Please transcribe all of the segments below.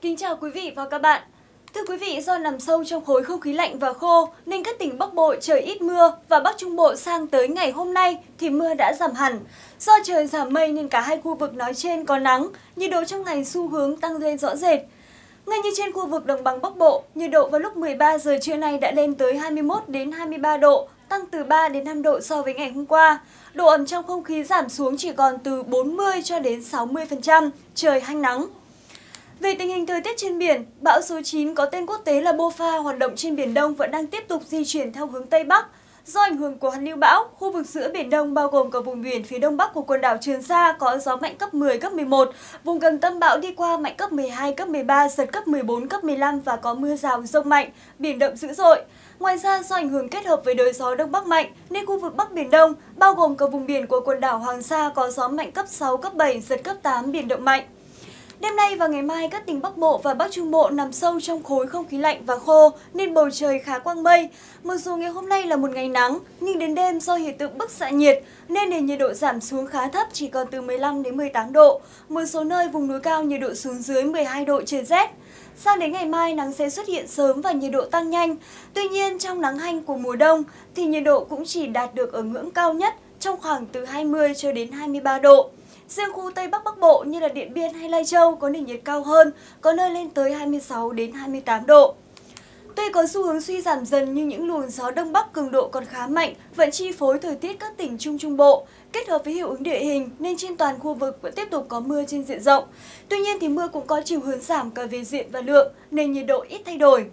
kính chào quý vị và các bạn. Thưa quý vị, do nằm sâu trong khối không khí lạnh và khô nên các tỉnh Bắc Bộ trời ít mưa và Bắc Trung Bộ sang tới ngày hôm nay thì mưa đã giảm hẳn. Do trời giảm mây nên cả hai khu vực nói trên có nắng, nhiệt độ trong ngày xu hướng tăng lên rõ rệt. Ngay như trên khu vực đồng bằng Bắc Bộ, nhiệt độ vào lúc 13 giờ trưa nay đã lên tới 21 đến 23 độ, tăng từ 3 đến 5 độ so với ngày hôm qua. Độ ẩm trong không khí giảm xuống chỉ còn từ 40 cho đến 60%, trời hanh nắng. Về tình hình thời tiết trên biển, bão số 9 có tên quốc tế là Bofa hoạt động trên Biển Đông vẫn đang tiếp tục di chuyển theo hướng Tây Bắc. Do ảnh hưởng của hàn lưu bão, khu vực giữa Biển Đông bao gồm cả vùng biển phía đông bắc của quần đảo Trường Sa có gió mạnh cấp 10, cấp 11. Vùng gần tâm bão đi qua mạnh cấp 12, cấp 13, giật cấp 14, cấp 15 và có mưa rào rông mạnh, biển động dữ dội. Ngoài ra, do ảnh hưởng kết hợp với đới gió đông bắc mạnh, nên khu vực Bắc Biển Đông, bao gồm cả vùng biển của quần đảo Hoàng Sa có gió mạnh cấp 6, cấp 7, giật cấp 8, biển động mạnh. Đêm nay và ngày mai, các tỉnh Bắc Bộ và Bắc Trung Bộ nằm sâu trong khối không khí lạnh và khô, nên bầu trời khá quang mây. Mặc dù ngày hôm nay là một ngày nắng, nhưng đến đêm do hiện tượng bức xạ nhiệt, nên nền nhiệt độ giảm xuống khá thấp, chỉ còn từ 15 đến 18 độ. Một số nơi vùng núi cao nhiệt độ xuống dưới 12 độ trời rét. Sang đến ngày mai, nắng sẽ xuất hiện sớm và nhiệt độ tăng nhanh. Tuy nhiên, trong nắng hanh của mùa đông, thì nhiệt độ cũng chỉ đạt được ở ngưỡng cao nhất trong khoảng từ 20 cho đến 23 độ. Riêng khu Tây Bắc Bắc Bộ như là Điện Biên hay Lai Châu có nền nhiệt cao hơn, có nơi lên tới 26 đến 28 độ. Tuy có xu hướng suy giảm dần nhưng những luồng gió đông bắc cường độ còn khá mạnh vẫn chi phối thời tiết các tỉnh Trung Trung Bộ. Kết hợp với hiệu ứng địa hình nên trên toàn khu vực vẫn tiếp tục có mưa trên diện rộng. Tuy nhiên thì mưa cũng có chiều hướng giảm cả về diện và lượng nên nhiệt độ ít thay đổi.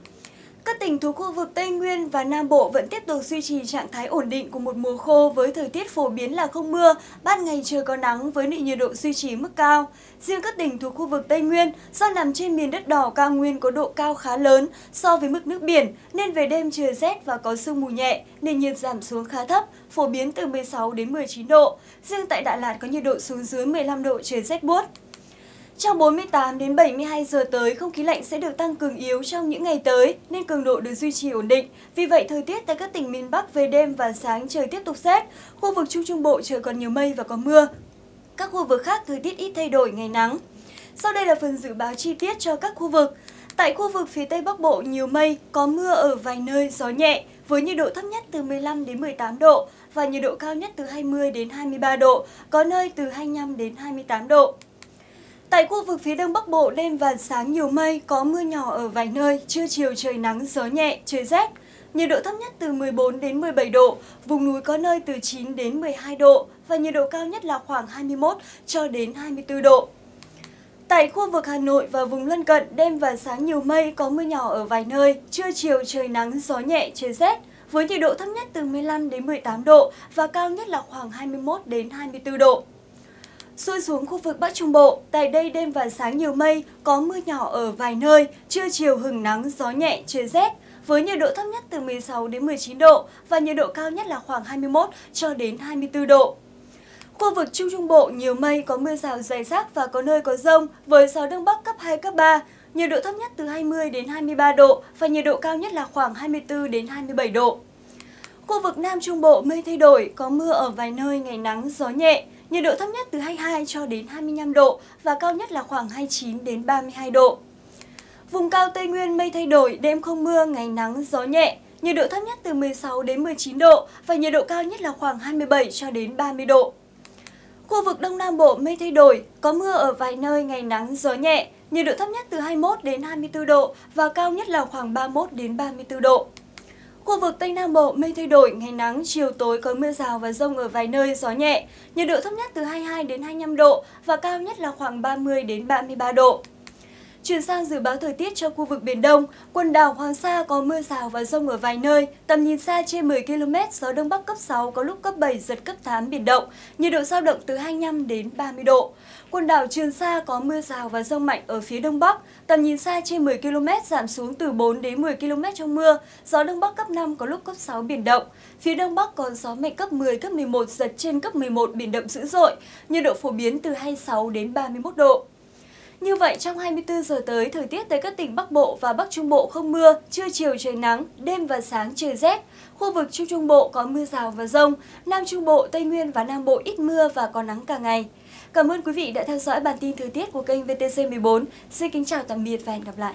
Các tỉnh thuộc khu vực Tây Nguyên và Nam Bộ vẫn tiếp tục duy trì trạng thái ổn định của một mùa khô với thời tiết phổ biến là không mưa, ban ngày trời có nắng với nền nhiệt độ duy trì mức cao. Riêng các tỉnh thuộc khu vực Tây Nguyên do nằm trên miền đất đỏ cao nguyên có độ cao khá lớn so với mức nước biển nên về đêm trời rét và có sương mù nhẹ, nền nhiệt giảm xuống khá thấp, phổ biến từ 16 đến 19 độ. Riêng tại Đà Lạt có nhiệt độ xuống dưới 15 độ trời rét buốt. Trong 48 đến 72 giờ tới, không khí lạnh sẽ được tăng cường yếu trong những ngày tới nên cường độ được duy trì ổn định. Vì vậy, thời tiết tại các tỉnh miền Bắc về đêm và sáng trời tiếp tục rét. Khu vực Trung Trung Bộ trời còn nhiều mây và có mưa. Các khu vực khác thời tiết ít thay đổi, ngày nắng. Sau đây là phần dự báo chi tiết cho các khu vực. Tại khu vực phía Tây Bắc Bộ nhiều mây, có mưa ở vài nơi, gió nhẹ, với nhiệt độ thấp nhất từ 15 đến 18 độ và nhiệt độ cao nhất từ 20 đến 23 độ, có nơi từ 25 đến 28 độ. Tại khu vực phía đông bắc bộ đêm và sáng nhiều mây, có mưa nhỏ ở vài nơi, trưa chiều trời nắng, gió nhẹ, trời rét. Nhiệt độ thấp nhất từ 14 đến 17 độ, vùng núi có nơi từ 9 đến 12 độ và nhiệt độ cao nhất là khoảng 21 cho đến 24 độ. Tại khu vực Hà Nội và vùng lân cận, đêm và sáng nhiều mây, có mưa nhỏ ở vài nơi, trưa chiều trời nắng, gió nhẹ, trời rét, với nhiệt độ thấp nhất từ 15 đến 18 độ và cao nhất là khoảng 21 đến 24 độ. Xuôi xuống khu vực Bắc Trung Bộ, tại đây đêm và sáng nhiều mây, có mưa nhỏ ở vài nơi, trưa chiều hừng nắng, gió nhẹ, trời rét, với nhiệt độ thấp nhất từ 16 đến 19 độ và nhiệt độ cao nhất là khoảng 21 cho đến 24 độ. Khu vực Trung Trung Bộ nhiều mây, có mưa rào dày rác và có nơi có rông, với gió Đông Bắc cấp 2, cấp 3, nhiệt độ thấp nhất từ 20 đến 23 độ và nhiệt độ cao nhất là khoảng 24 đến 27 độ. Khu vực Nam Trung Bộ mây thay đổi, có mưa ở vài nơi, ngày nắng, gió nhẹ, Nhiệt độ thấp nhất từ 22 cho đến 25 độ và cao nhất là khoảng 29 đến 32 độ. Vùng cao Tây Nguyên mây thay đổi, đêm không mưa, ngày nắng, gió nhẹ. Nhiệt độ thấp nhất từ 16 đến 19 độ và nhiệt độ cao nhất là khoảng 27 cho đến 30 độ. Khu vực Đông Nam Bộ mây thay đổi, có mưa ở vài nơi, ngày nắng, gió nhẹ. Nhiệt độ thấp nhất từ 21 đến 24 độ và cao nhất là khoảng 31 đến 34 độ. Khu vực Tây Nam Bộ mây thay đổi, ngày nắng, chiều tối có mưa rào và rông ở vài nơi, gió nhẹ. Nhiệt độ thấp nhất từ 22 đến 25 độ và cao nhất là khoảng 30 đến 33 độ. Chuyển sang dự báo thời tiết cho khu vực Biển Đông, quần đảo Hoàng Sa có mưa rào và rông ở vài nơi, tầm nhìn xa trên 10 km, gió Đông Bắc cấp 6, có lúc cấp 7, giật cấp 8 biển động, nhiệt độ dao động từ 25 đến 30 độ. Quần đảo Trường Sa có mưa rào và rông mạnh ở phía Đông Bắc, tầm nhìn xa trên 10 km giảm xuống từ 4 đến 10 km trong mưa, gió Đông Bắc cấp 5 có lúc cấp 6 biển động. Phía Đông Bắc còn gió mạnh cấp 10, cấp 11, giật trên cấp 11 biển động dữ dội, nhiệt độ phổ biến từ 26 đến 31 độ. Như vậy, trong 24 giờ tới, thời tiết tại các tỉnh Bắc Bộ và Bắc Trung Bộ không mưa, trưa chiều trời nắng, đêm và sáng trời rét. Khu vực Trung Trung Bộ có mưa rào và rông, Nam Trung Bộ, Tây Nguyên và Nam Bộ ít mưa và có nắng cả ngày. Cảm ơn quý vị đã theo dõi bản tin thời tiết của kênh VTC14. Xin kính chào tạm biệt và hẹn gặp lại.